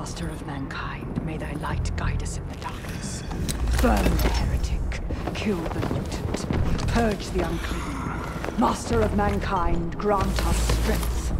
master of mankind, may thy light guide us in the darkness. Burn the heretic, kill the mutant, purge the unclean. Master of mankind, grant us strength